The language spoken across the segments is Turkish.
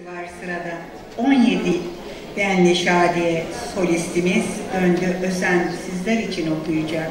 var sırada. 17 denli Şadiye solistimiz Döndü Özen sizler için okuyacak.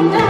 Don't